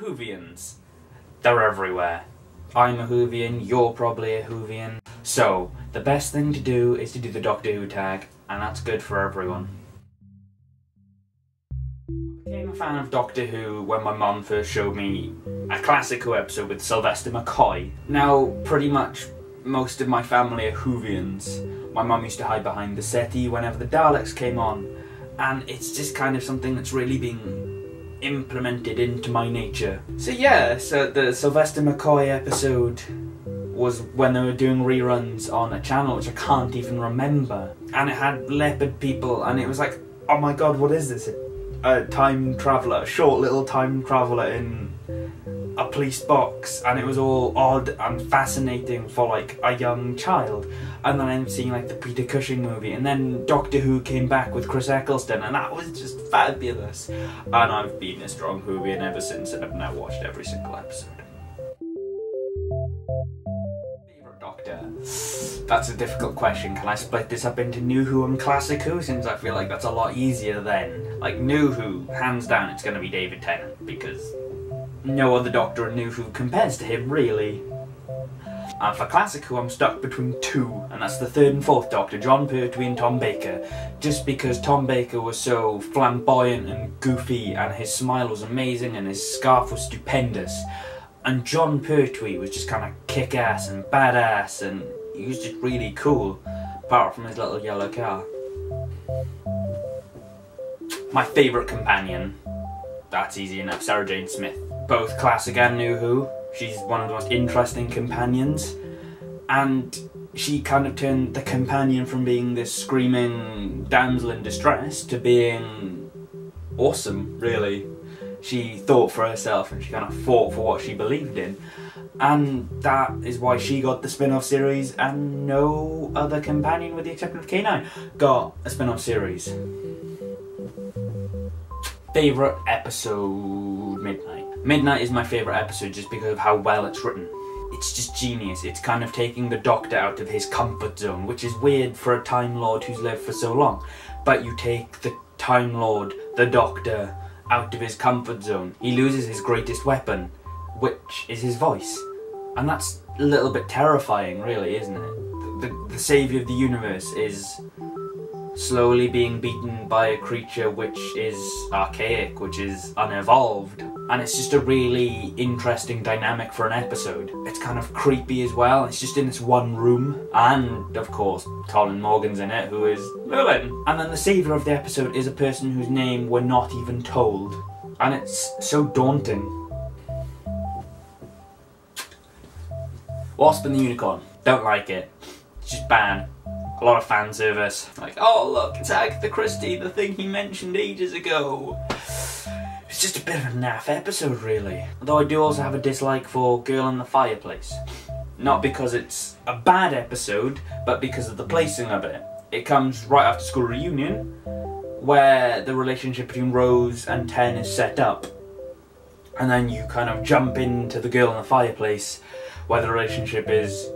Whovians. They're everywhere. I'm a Whovian, you're probably a Whovian. So, the best thing to do is to do the Doctor Who tag, and that's good for everyone. I became a fan of Doctor Who when my mum first showed me a classic Who episode with Sylvester McCoy. Now, pretty much most of my family are Whovians. My mum used to hide behind the settee whenever the Daleks came on, and it's just kind of something that's really been implemented into my nature. So yeah, so the Sylvester McCoy episode was when they were doing reruns on a channel which I can't even remember, and it had leopard people, and it was like, oh my god, what is this? A time traveler, short little time traveler in a police box and it was all odd and fascinating for like a young child and then I'm seeing like the Peter Cushing movie and then Doctor Who came back with Chris Eccleston and that was just fabulous and I've been a strong Whovian ever since and I've now watched every single episode. Favourite Doctor? That's a difficult question. Can I split this up into New Who and Classic Who since I feel like that's a lot easier then? Like New Who, hands down it's gonna be David Tennant because no other Doctor in New Who compares to him, really. And for Classic Who, I'm stuck between two, and that's the third and fourth Doctor, Jon Pertwee and Tom Baker. Just because Tom Baker was so flamboyant and goofy, and his smile was amazing, and his scarf was stupendous. And Jon Pertwee was just kind of kick ass and badass, and he was just really cool, apart from his little yellow car. My favourite companion. That's easy enough, Sarah Jane Smith both classic and New Who. She's one of the most interesting companions. And she kind of turned the companion from being this screaming damsel in distress to being awesome, really. She thought for herself and she kind of fought for what she believed in. And that is why she got the spin off series, and no other companion, with the exception of K9, got a spin off series. Favourite episode Midnight. Midnight is my favourite episode just because of how well it's written. It's just genius. It's kind of taking the Doctor out of his comfort zone, which is weird for a Time Lord who's lived for so long. But you take the Time Lord, the Doctor, out of his comfort zone. He loses his greatest weapon, which is his voice. And that's a little bit terrifying, really, isn't it? The, the, the saviour of the universe is slowly being beaten by a creature which is archaic, which is unevolved. And it's just a really interesting dynamic for an episode. It's kind of creepy as well, it's just in this one room. And, of course, Colin Morgan's in it, who is Merlin. And then the saviour of the episode is a person whose name we're not even told. And it's so daunting. Wasp and the Unicorn. Don't like it. Just bad a lot of fan service. Like, oh look, it's Agatha Christie, the thing he mentioned ages ago. It's just a bit of a naff episode, really. Though I do also have a dislike for Girl in the Fireplace. Not because it's a bad episode, but because of the placing of it. It comes right after school reunion, where the relationship between Rose and Ten is set up. And then you kind of jump into the Girl in the Fireplace, where the relationship is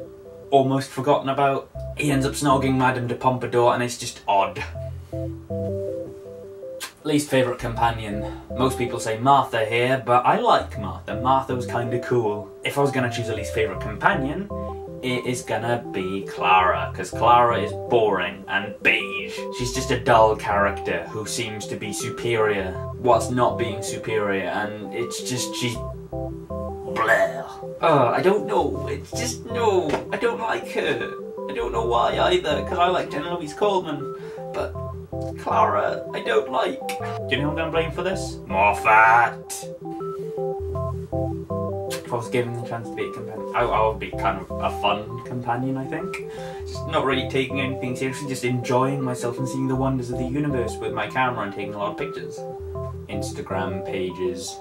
almost forgotten about. He ends up snogging Madame de Pompadour and it's just odd. Least favourite companion. Most people say Martha here, but I like Martha. Martha was kinda cool. If I was gonna choose a least favourite companion, it is gonna be Clara, because Clara is boring and beige. She's just a dull character who seems to be superior whilst not being superior, and it's just, she's Blair. Uh, I don't know. It's just no. I don't like her. I don't know why either, because I like Jenna Louise Coleman. But Clara, I don't like. Do you know who I'm going to blame for this? Moffat. If I was given the chance to be a companion, I, I would be kind of a fun companion, I think. Just not really taking anything seriously, just enjoying myself and seeing the wonders of the universe with my camera and taking a lot of pictures. Instagram pages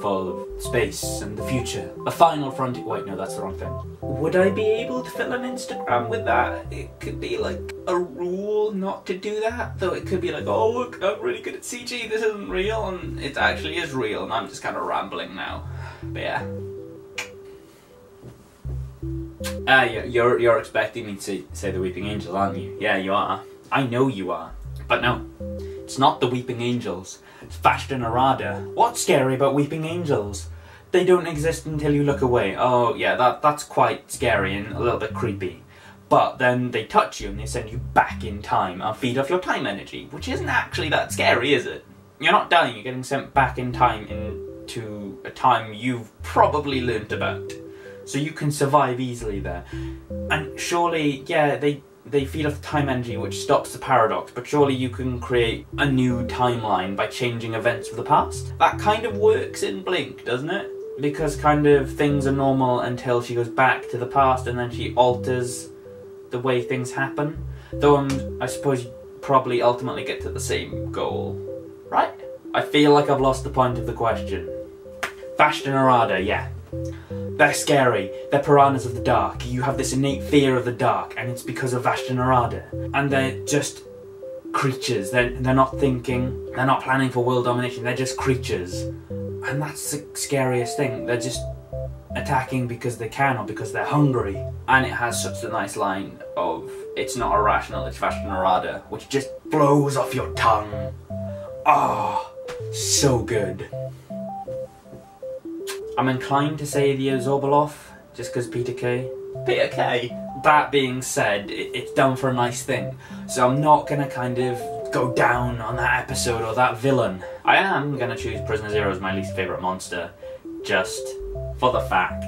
full of space and the future. A final frontier. Wait, no, that's the wrong thing. Would I be able to fill an Instagram with that? It could be like a rule not to do that, though it could be like, oh, look, I'm really good at CG, this isn't real, and it actually is real, and I'm just kind of rambling now. But yeah. Ah, uh, you're, you're expecting me to say the Weeping Angels, aren't you? Yeah, you are. I know you are. But no, it's not the Weeping Angels. It's Vashta Nerada. What's scary about Weeping Angels? they don't exist until you look away. Oh yeah, that that's quite scary and a little bit creepy. But then they touch you and they send you back in time and feed off your time energy, which isn't actually that scary, is it? You're not dying, you're getting sent back in time into a time you've probably learnt about. So you can survive easily there. And surely, yeah, they they feed off the time energy which stops the paradox, but surely you can create a new timeline by changing events of the past? That kind of works in Blink, doesn't it? Because kind of things are normal until she goes back to the past and then she alters the way things happen. Though I'm, I suppose you probably ultimately get to the same goal, right? I feel like I've lost the point of the question. Vashta yeah. They're scary. They're piranhas of the dark. You have this innate fear of the dark, and it's because of Vashta Nerada. And they're just creatures. They're, they're not thinking. They're not planning for world domination. They're just creatures. And that's the scariest thing. They're just attacking because they can or because they're hungry. And it has such a nice line of, it's not irrational, it's Vashta Nerada, which just blows off your tongue. Ah, oh, so good. I'm inclined to say the Abzorbaloff, just because Peter Kay. Peter Kay! That being said, it's done for a nice thing, so I'm not gonna kind of go down on that episode or that villain. I am gonna choose Prisoner Zero as my least favourite monster, just for the fact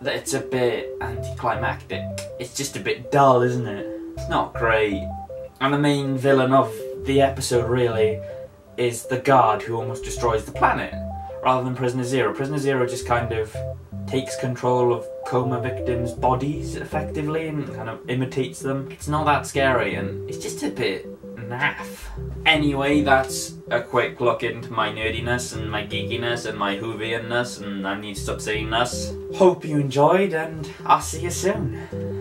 that it's a bit anticlimactic. It's just a bit dull, isn't it? It's not great. And the main villain of the episode, really, is the guard who almost destroys the planet rather than Prisoner Zero. Prisoner Zero just kind of takes control of coma victims' bodies effectively and hmm. kind of imitates them. It's not that scary and it's just a bit naff. Anyway, that's a quick look into my nerdiness and my geekiness and my Whovianness and I need to stop saying this. Hope you enjoyed and I'll see you soon.